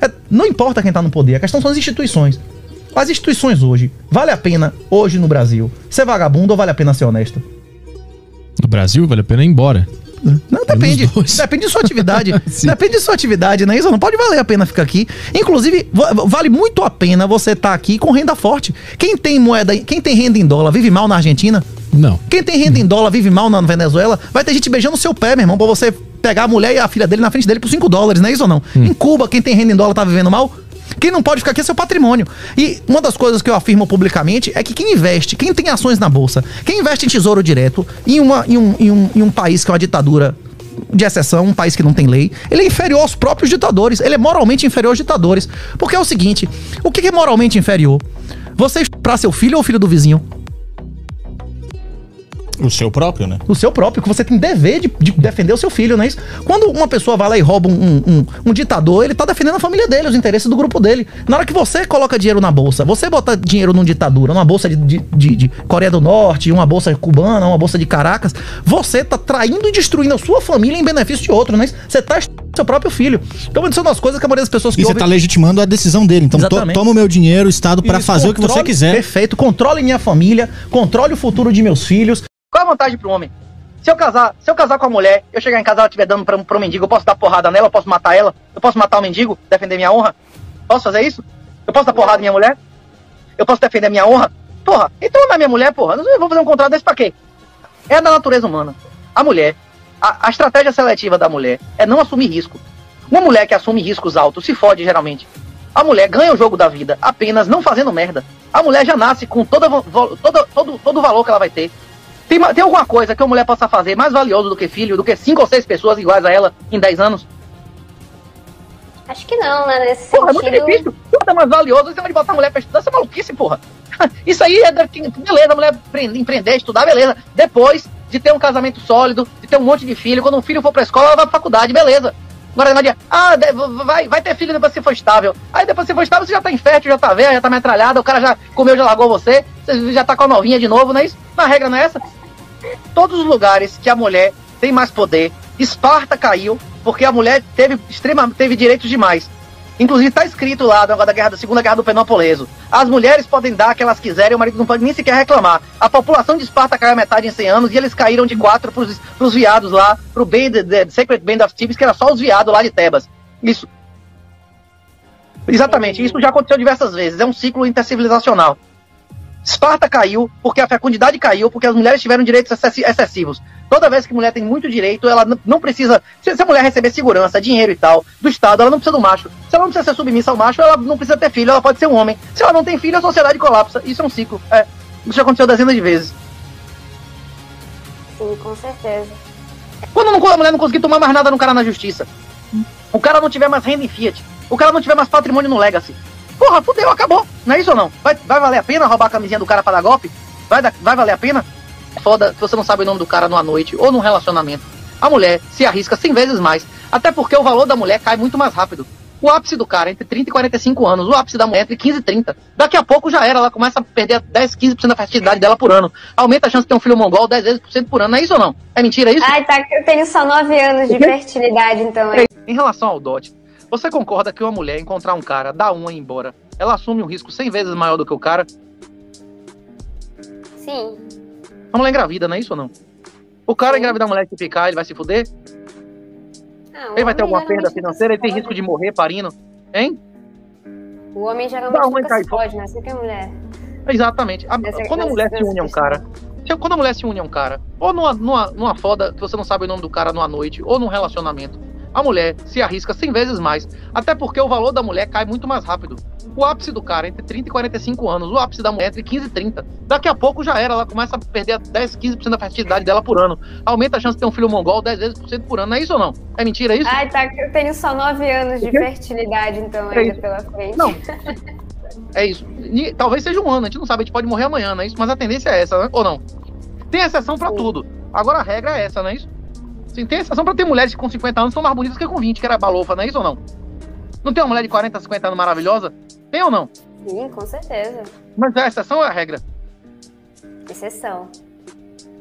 É, não importa quem tá no poder, a questão são as instituições. As instituições hoje, vale a pena, hoje no Brasil, ser vagabundo ou vale a pena ser honesto? No Brasil, vale a pena ir embora. Não, depende. Depende de sua atividade. depende de sua atividade, né? Isso não pode valer a pena ficar aqui. Inclusive, vale muito a pena você estar tá aqui com renda forte. Quem tem moeda, quem tem renda em dólar, vive mal na Argentina? Não. Quem tem renda em dólar, vive mal na Venezuela? Vai ter gente beijando o seu pé, meu irmão, pra você pegar a mulher e a filha dele na frente dele por 5 dólares, não é isso ou não? Hum. Em Cuba, quem tem renda em dólar tá vivendo mal? Quem não pode ficar aqui é seu patrimônio. E uma das coisas que eu afirmo publicamente é que quem investe, quem tem ações na bolsa, quem investe em tesouro direto em, uma, em, um, em, um, em um país que é uma ditadura de exceção, um país que não tem lei, ele é inferior aos próprios ditadores. Ele é moralmente inferior aos ditadores. Porque é o seguinte: o que é moralmente inferior? Você para seu filho ou filho do vizinho? O seu próprio, né? O seu próprio, que você tem dever de, de, defender o seu filho, não é isso? Quando uma pessoa vai lá e rouba um, um, um, ditador, ele tá defendendo a família dele, os interesses do grupo dele. Na hora que você coloca dinheiro na bolsa, você bota dinheiro num ditadura, numa bolsa de, de, de Coreia do Norte, uma bolsa cubana, uma bolsa de Caracas, você tá traindo e destruindo a sua família em benefício de outro, não é isso? Você tá seu próprio filho. Então, isso é uma das coisas que a maioria das pessoas que E você ouvem... tá legitimando a decisão dele. Então, to, toma o meu dinheiro, Estado, para fazer controle, o que você quiser. Perfeito. Controle minha família, controle o futuro de meus filhos. Qual a vantagem pro homem? Se eu casar, se eu casar com a mulher, eu chegar em casa ela estiver dando pra, pro mendigo, eu posso dar porrada nela, eu posso matar ela, eu posso matar o mendigo, defender minha honra? Posso fazer isso? Eu posso dar porrada na minha mulher? Eu posso defender minha honra? Porra, então não é minha mulher, porra. Eu vou fazer um contrato desse pra quê? É da natureza humana. A mulher, a, a estratégia seletiva da mulher é não assumir risco. Uma mulher que assume riscos altos se fode geralmente. A mulher ganha o jogo da vida apenas não fazendo merda. A mulher já nasce com toda, todo, todo o valor que ela vai ter. Tem, tem alguma coisa que uma mulher possa fazer mais valioso do que filho, do que cinco ou seis pessoas iguais a ela em dez anos? Acho que não, né? Nesse porra, sentido... é muito difícil. Tudo é mais valioso você vai botar a mulher pra estudar. Isso é maluquice, porra. Isso aí é. Beleza, a mulher empreender, estudar, beleza. Depois de ter um casamento sólido, de ter um monte de filho, quando o filho for pra escola, ela vai pra faculdade, beleza. Agora não adianta. Ah, vai, vai ter filho depois que você for estável. Aí depois que você for estável, você já tá infértil, já tá velho, já tá metralhada, o cara já comeu, já largou você, você já tá com a novinha de novo, não é isso? Na regra não é essa? Todos os lugares que a mulher tem mais poder, Esparta caiu porque a mulher teve extrema, teve direitos demais. Inclusive está escrito lá da, da, guerra, da Segunda Guerra do Penopoleso. As mulheres podem dar o que elas quiserem, o marido não pode nem sequer reclamar. A população de Esparta caiu a metade em 100 anos e eles caíram de quatro para os viados lá, the, the Sacred Band of Thebes, que era só os viados lá de Tebas. Isso. Exatamente, isso já aconteceu diversas vezes. É um ciclo intercivilizacional. Esparta caiu porque a fecundidade caiu, porque as mulheres tiveram direitos excessivos. Toda vez que mulher tem muito direito, ela não precisa. Se a mulher receber segurança, dinheiro e tal, do Estado, ela não precisa do macho. Se ela não precisa ser submissa ao macho, ela não precisa ter filho, ela pode ser um homem. Se ela não tem filho, a sociedade colapsa. Isso é um ciclo. É. Isso já aconteceu dezenas de vezes. Sim, com certeza. Quando não, a mulher não conseguir tomar mais nada no cara na justiça, o cara não tiver mais renda em Fiat, o cara não tiver mais patrimônio no Legacy, Porra, fudeu, acabou. Não é isso ou não? Vai, vai valer a pena roubar a camisinha do cara para dar golpe? Vai, vai valer a pena? Foda que você não sabe o nome do cara numa noite ou num relacionamento. A mulher se arrisca 100 vezes mais. Até porque o valor da mulher cai muito mais rápido. O ápice do cara é entre 30 e 45 anos. O ápice da mulher é entre 15 e 30. Daqui a pouco já era. Ela começa a perder 10, 15% da fertilidade dela por ano. Aumenta a chance de ter um filho mongol 10 vezes por cento por ano. Não é isso ou não? É mentira isso? Ai, tá. Eu tenho só 9 anos de fertilidade, então. É. Em relação ao dote, você concorda que uma mulher encontrar um cara, dar uma e ir embora, ela assume um risco 100 vezes maior do que o cara? Sim. A mulher engravida, não é isso ou não? O cara engravida a mulher que ficar, ele vai se fuder? Ah, ele vai ter alguma perda financeira, ele tem risco de morrer parindo, hein? O homem geralmente não, nunca se pode, né? Você que é mulher. Exatamente. A, quando a mulher se une a um cara, quando a mulher se une a um cara, ou numa, numa, numa foda que você não sabe o nome do cara numa noite, ou num relacionamento, a mulher se arrisca 100 vezes mais, até porque o valor da mulher cai muito mais rápido. O ápice do cara é entre 30 e 45 anos, o ápice da mulher é entre 15 e 30. Daqui a pouco já era, ela começa a perder 10, 15% da fertilidade dela por ano. Aumenta a chance de ter um filho mongol 10 vezes por cento por ano, não é isso ou não? É mentira, é isso? Ai, tá, eu tenho só 9 anos de fertilidade, então, é ainda isso. pela frente. Não. É isso. Talvez seja um ano, a gente não sabe, a gente pode morrer amanhã, não é isso? Mas a tendência é essa, né? ou não? Tem exceção para tudo. Agora a regra é essa, não é isso? Sim, tem exceção pra ter mulheres que com 50 anos são mais bonitas que com 20, que era balofa, não é isso ou não? Não tem uma mulher de 40, 50 anos maravilhosa? Tem ou não? Sim, com certeza. Mas é a exceção ou é a regra? Exceção.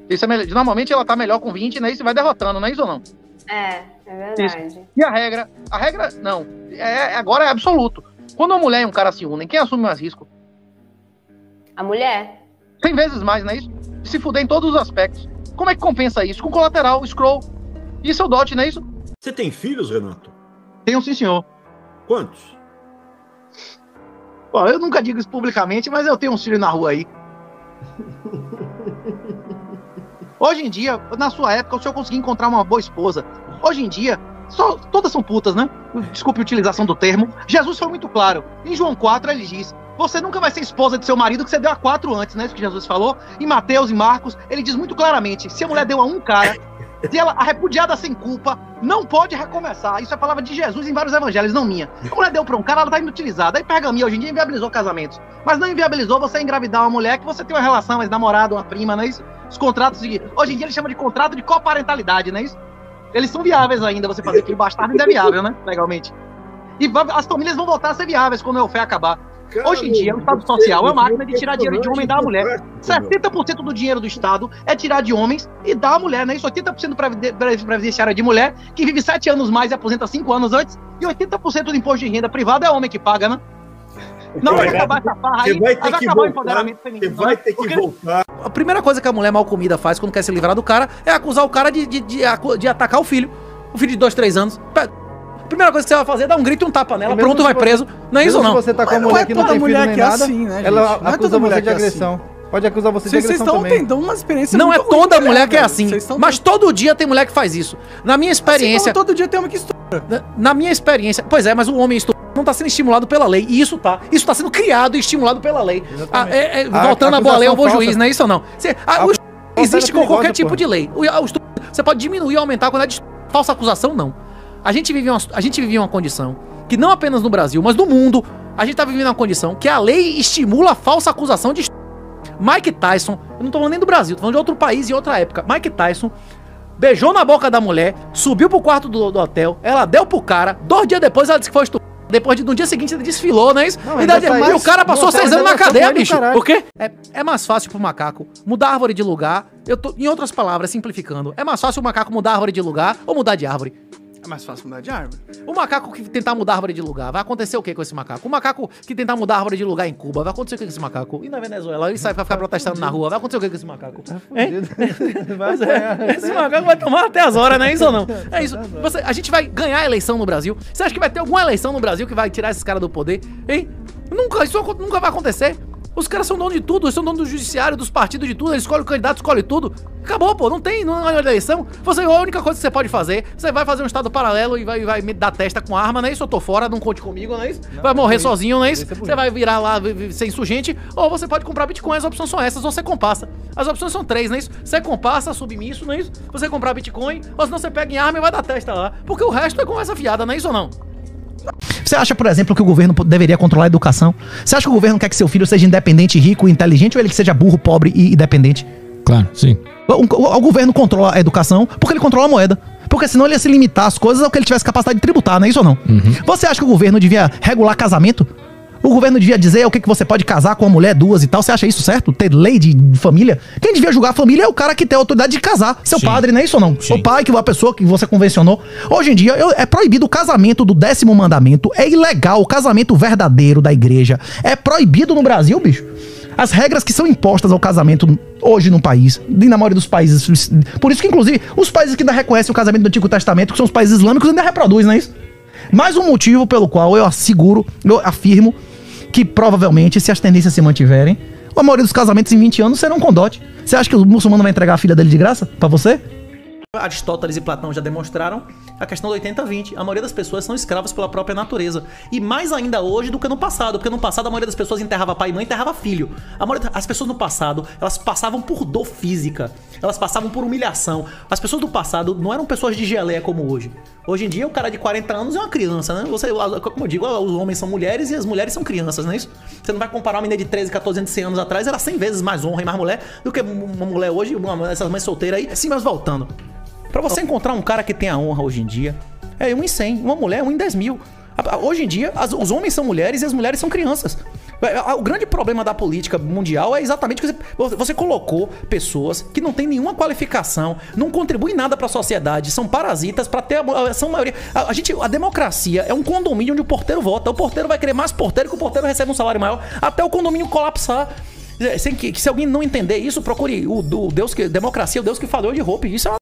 Isso é melhor. Normalmente ela tá melhor com 20, né? Isso vai derrotando, não é isso ou não? É, É verdade. Isso. E a regra, a regra, não, é, agora é absoluto. Quando uma mulher e um cara se unem, quem assume mais risco? A mulher. Cem vezes mais, não é isso? Se fuder em todos os aspectos. Como é que compensa isso? Com colateral, scroll. Isso é o dot, não é isso? Você tem filhos, Renato? Tenho sim, senhor. Quantos? Bom, eu nunca digo isso publicamente, mas eu tenho um filho na rua aí. Hoje em dia, na sua época, o senhor conseguia encontrar uma boa esposa. Hoje em dia, só, todas são putas, né? Desculpe a utilização do termo. Jesus foi muito claro. Em João 4, ele diz: Você nunca vai ser esposa de seu marido que você deu a quatro antes, né? Isso que Jesus falou. Em Mateus e Marcos, ele diz muito claramente: Se a mulher deu a um cara, se ela, a repudiada sem culpa, não pode recomeçar. Isso é a palavra de Jesus em vários evangelhos, não minha. A mulher deu pra um cara, ela tá inutilizada. Aí pergaminho hoje em dia inviabilizou casamentos. Mas não inviabilizou você engravidar uma mulher que você tem uma relação, mas namorado, uma prima, não é isso? Os contratos de. Hoje em dia eles chamam de contrato de coparentalidade, não é isso? Eles são viáveis ainda, você fazer aquilo bastardo ainda é viável, né? Legalmente. E as famílias vão voltar a ser viáveis quando o fé acabar. Hoje em dia, o Estado Social é uma máquina de tirar dinheiro de homem e dar à mulher. 70% do dinheiro do Estado é tirar de homens e dar à mulher, né? Isso 80% previdenciária de mulher, que vive 7 anos mais e aposenta 5 anos antes, e 80% do imposto de renda privado é homem que paga, né? Não vai acabar essa farra aí, vai ter que voltar, o empoderamento feminino. Você vai ter que Porque voltar. A primeira coisa que a mulher mal comida faz quando quer se livrar do cara é acusar o cara de, de, de, de atacar o filho. O filho de 2, 3 anos primeira coisa que você vai fazer é dar um grito e um tapa nela, pronto, vai preso. Não é isso não. Se você tá com a mulher que não tem filho nem nada, assim, né, ela é acusa você de é agressão. Assim. Pode acusar você de agressão Vocês estão tendo uma experiência Não é toda mulher que é assim, mas todo dia tem mulher que faz isso. Na minha assim experiência... todo dia tem uma que estupra. Na minha experiência... Pois é, mas o homem estupra não está sendo estimulado pela lei. E isso tá. Isso está sendo criado e estimulado pela lei. Ah, é, é, voltando a boa lei, eu vou juiz, não é isso ou não? Você, a, o, existe com qualquer tipo de lei. O, o, você pode diminuir ou aumentar a quantidade de falsa acusação, não. A gente vive uma, a gente vive uma condição que não apenas no Brasil, mas no mundo, a gente tá vivendo uma condição que a lei estimula a falsa acusação de Mike Tyson, eu não tô falando nem do Brasil, tô falando de outro país e outra época. Mike Tyson beijou na boca da mulher, subiu pro quarto do, do hotel, ela deu pro cara, dois dias depois ela disse que foi estuprada. Depois de no dia seguinte ele desfilou, não é isso? Não, e, daí, e o cara passou seis anos na cadeia, bicho. Por quê? É, é mais fácil pro macaco mudar a árvore de lugar. Eu tô, em outras palavras, simplificando, é mais fácil o macaco mudar a árvore de lugar ou mudar de árvore. É mais fácil mudar de árvore. O macaco que tentar mudar a árvore de lugar, vai acontecer o que com esse macaco? O macaco que tentar mudar a árvore de lugar em Cuba, vai acontecer o que com esse macaco? E na Venezuela, ele sai pra ficar protestando na rua, vai acontecer o que com esse macaco? Tá é, esse macaco vai tomar até as horas, não é isso ou não? É isso. Você, a gente vai ganhar a eleição no Brasil. Você acha que vai ter alguma eleição no Brasil que vai tirar esses caras do poder? Hein? Nunca, isso nunca vai acontecer. Os caras são dono de tudo, eles são dono do judiciário, dos partidos, de tudo, eles escolhem o candidato, escolhem tudo. Acabou, pô, não tem, não é eleição. Você, a única coisa que você pode fazer, você vai fazer um estado paralelo e vai, vai me dar testa com arma, não é isso? Eu tô fora, não conte comigo, não é isso? Não, vai morrer é sozinho, não é isso? Você vai virar lá ser insurgente, ou você pode comprar Bitcoin, as opções são essas, ou você compassa. As opções são três, não é isso? Você compassa, submisso, não é isso? Você comprar Bitcoin, ou senão você pega em arma e vai dar testa lá. Porque o resto é conversa fiada, não é isso ou não? Você acha, por exemplo, que o governo deveria controlar a educação? Você acha que o governo quer que seu filho seja independente, rico e inteligente ou ele que seja burro, pobre e independente? Claro, sim. O, o, o, governo controla a educação porque ele controla a moeda. Porque senão ele ia se limitar às coisas ao que ele tivesse capacidade de tributar, não é isso ou não? Uhum. Você acha que o governo devia regular casamento? O governo devia dizer o que, que você pode casar com uma mulher, duas e tal. Você acha isso certo? Ter lei de família? Quem devia julgar a família é o cara que tem a autoridade de casar. Seu Sim. padre, não é isso ou não? Sim. O pai, que é a pessoa que você convencionou. Hoje em dia, eu, é proibido o casamento do décimo mandamento. É ilegal o casamento verdadeiro da igreja. É proibido no Brasil, bicho. As regras que são impostas ao casamento hoje no país, e na maioria dos países. Por isso que, inclusive, os países que ainda reconhecem o casamento do Antigo Testamento, que são os países islâmicos, ainda reproduzem, não é isso? Mais um motivo pelo qual eu asseguro, eu afirmo que provavelmente, se as tendências se mantiverem, a maioria dos casamentos em 20 anos serão com dote. Você acha que o muçulmano vai entregar a filha dele de graça para você? Aristóteles e Platão já demonstraram a questão do 80-20. A maioria das pessoas são escravas pela própria natureza. E mais ainda hoje do que no passado, porque no passado a maioria das pessoas enterrava pai e mãe, enterrava filho. A maioria, as pessoas no passado, elas passavam por dor física, elas passavam por humilhação. As pessoas do passado não eram pessoas de geleia como hoje. Hoje em dia, o cara de 40 anos é uma criança, né? Você, como eu digo, os homens são mulheres e as mulheres são crianças, não é isso? Você não vai comparar uma menina de 13, 14, 100 anos atrás, era 100 vezes mais honra e mais mulher do que uma mulher hoje, uma, essas mães solteiras aí. Assim, mas voltando. Para você encontrar um cara que tem a honra hoje em dia, é um em 100, uma mulher, um em 10 mil. Hoje em dia, as, os homens são mulheres e as mulheres são crianças. É, o grande problema da política mundial é exatamente que você, você colocou pessoas que não têm nenhuma qualificação, não contribuem nada para a sociedade, são parasitas para ter a, são maioria. A, a, gente, a democracia é um condomínio onde o porteiro vota. O porteiro vai querer mais porteiro que o porteiro recebe um salário maior até o condomínio colapsar. Sem que, que se alguém não entender isso, procure o, o Deus que democracia, o Deus que falou de roupa. Isso é uma